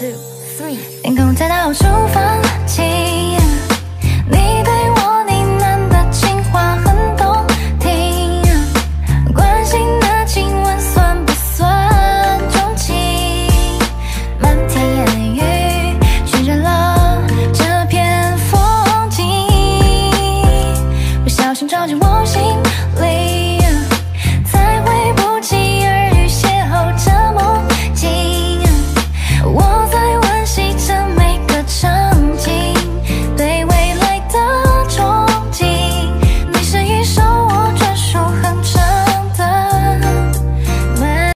two three，天空在到处放晴，你对我呢喃的情话很动听，关心的亲吻算不算钟情？漫天烟雨，渲染了这片风景，不小心照进我心里。